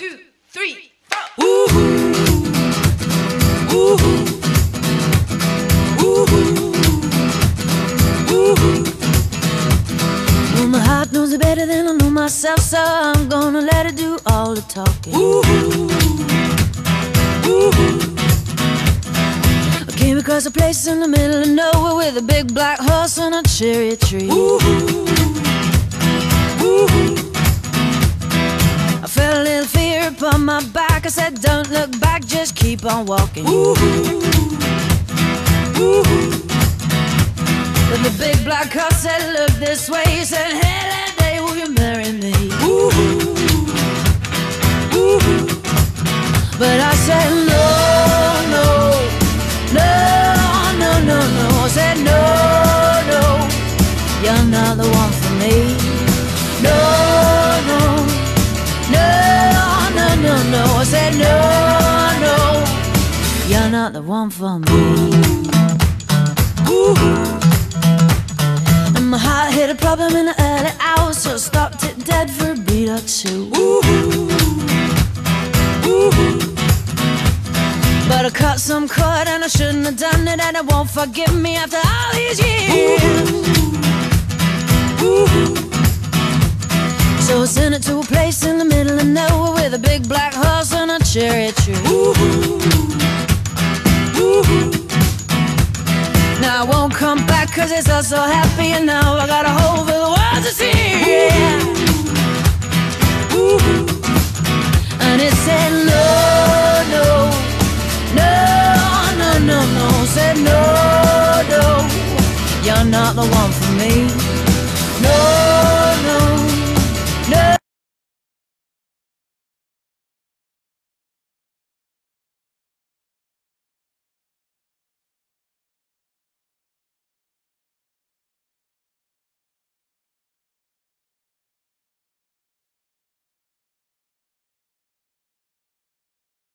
two, three, four. Ooh, ooh, ooh, ooh. Well, my heart knows it better than I know myself, so I'm gonna let it do all the talking. Ooh, ooh. I came across a place in the middle of nowhere with a big black horse and a cherry tree. Ooh, said, Don't look back, just keep on walking. Ooh, ooh. But the big black horse said, Look this way. He said, Hey, day, will you marry me? Ooh, ooh. But I said, No, no, no, no, no, no. I said, No, no, you're not the one for not the one for me. Ooh. And my heart hit a problem in the early hours, so I stopped it dead for a beat or two. Ooh. Ooh. But I cut some cord and I shouldn't have done it, and it won't forgive me after all these years. Ooh. So I sent it to a place in the middle of nowhere with a big black horse and a cherry tree. Ooh. Ooh. Cause it's all so happy and now I got a hole for the world to see. Yeah. Ooh. And it said no, no, no, no, no, no. Said no, no, you're not the one for me.